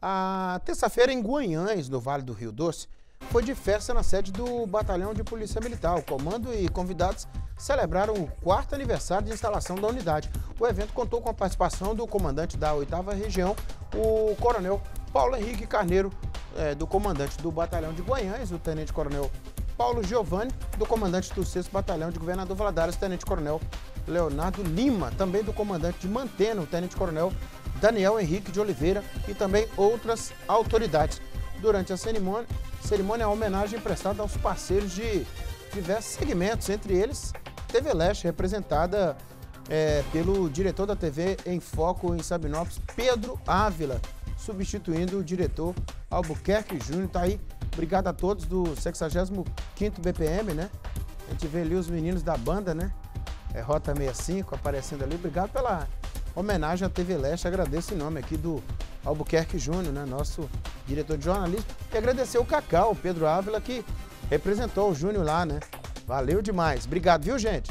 A terça-feira em Guanhães, no Vale do Rio Doce, foi de festa na sede do Batalhão de Polícia Militar. O comando e convidados celebraram o quarto aniversário de instalação da unidade. O evento contou com a participação do comandante da 8 Região, o coronel Paulo Henrique Carneiro, é, do comandante do Batalhão de Guanhães, o tenente-coronel Paulo Giovanni, do comandante do 6 Batalhão de Governador Valadares, tenente-coronel Leonardo Lima, também do comandante de Mantena, o tenente-coronel Daniel Henrique de Oliveira e também outras autoridades. Durante a cerimônia, cerimônia a homenagem prestada aos parceiros de diversos segmentos, entre eles TV Leste, representada é, pelo diretor da TV em Foco em Sabinópolis, Pedro Ávila, substituindo o diretor Albuquerque Júnior. Está aí, obrigado a todos do 65º BPM, né? A gente vê ali os meninos da banda, né? É Rota 65 aparecendo ali. Obrigado pela homenagem à TV Leste. Agradeço em nome aqui do Albuquerque Júnior, né, nosso diretor de jornalismo. E agradecer o Cacau, o Pedro Ávila, que representou o Júnior lá, né? Valeu demais. Obrigado, viu, gente?